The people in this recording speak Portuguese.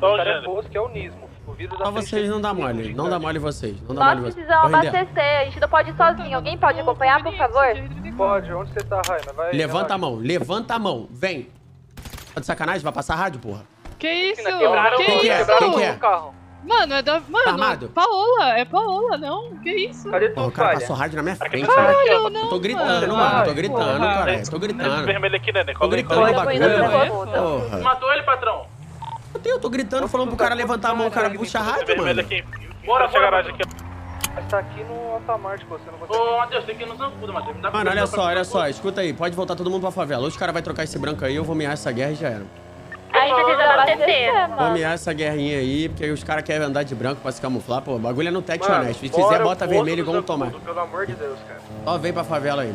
Só o é gênero. que é o Nismo. O frente vocês é não dá mole, não dá mole vocês. Não dá Nós mole vocês. precisamos abastecer, a gente não pode ir sozinho. Alguém pode acompanhar, por favor? Pode, onde você tá, Raina? Vai. Levanta a mão, levanta a mão. Vem. Tá de sacanagem? Vai passar rádio, porra? Que isso? Quebraram que Quem que é? isso? Quem que é? o carro. Mano, é da. Mano, armado? Paola, é Paola, não. Que isso? Cadê tu, o cara falha? passou rádio na minha frente, tá cara. aqui, ó. Eu não, Eu tô gritando, mano. mano. Eu tô gritando, porra. cara. Tô gritando. né? Tô Cola aí, gritando no. Tô bagulho. pra Porra. Matou ele, patrão. Eu tô gritando, falando pro cara levantar a mão, o cara puxa rádio, mano. aqui. Bora, bora. garagem aqui. Mas tá aqui no Altamar, tipo, você não consegue. Ô, Matheus, tem que ir no Zancudo, Matheus. Me dá Mano, olha só, olha só. Escuta aí. Pode voltar todo mundo pra favela. Hoje o cara vai trocar esse branco aí, eu vou miar essa guerra e já era. A gente precisa abastecer, Vou mano. miar essa guerrinha aí, porque os caras querem andar de branco pra se camuflar. Pô, o bagulho é no Mano, honesto. Se fizer, o bota vermelho igual um tomate. Pelo amor de Deus, cara. Só vem pra favela aí.